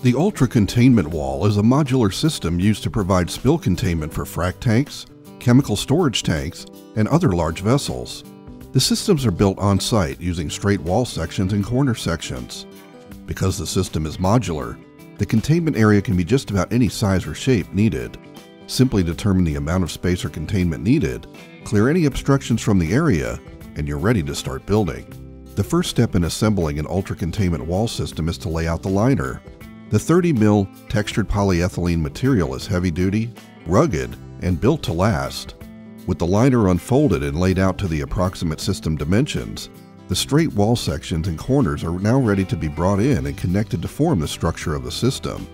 The Ultra Containment Wall is a modular system used to provide spill containment for frac tanks, chemical storage tanks, and other large vessels. The systems are built on site using straight wall sections and corner sections. Because the system is modular, the containment area can be just about any size or shape needed. Simply determine the amount of space or containment needed, clear any obstructions from the area, and you're ready to start building. The first step in assembling an ultra containment wall system is to lay out the liner. The 30 mil textured polyethylene material is heavy duty, rugged, and built to last. With the liner unfolded and laid out to the approximate system dimensions, the straight wall sections and corners are now ready to be brought in and connected to form the structure of the system.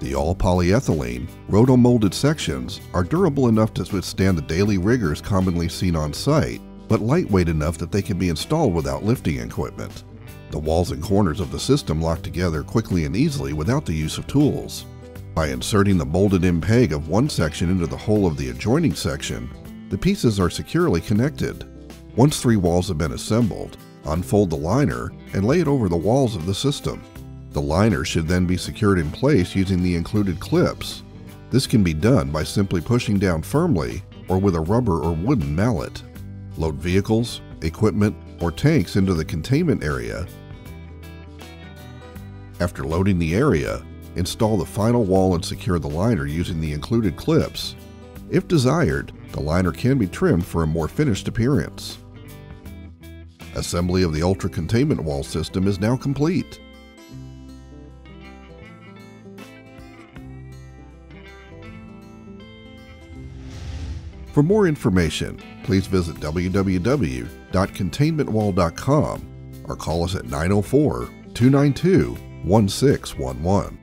The all polyethylene, roto-molded sections are durable enough to withstand the daily rigors commonly seen on site, but lightweight enough that they can be installed without lifting equipment. The walls and corners of the system lock together quickly and easily without the use of tools. By inserting the molded-in peg of one section into the hole of the adjoining section, the pieces are securely connected. Once three walls have been assembled, unfold the liner and lay it over the walls of the system. The liner should then be secured in place using the included clips. This can be done by simply pushing down firmly or with a rubber or wooden mallet. Load vehicles, equipment, or tanks into the containment area after loading the area, install the final wall and secure the liner using the included clips. If desired, the liner can be trimmed for a more finished appearance. Assembly of the Ultra Containment Wall system is now complete. For more information, please visit www.containmentwall.com or call us at 904 292 1611.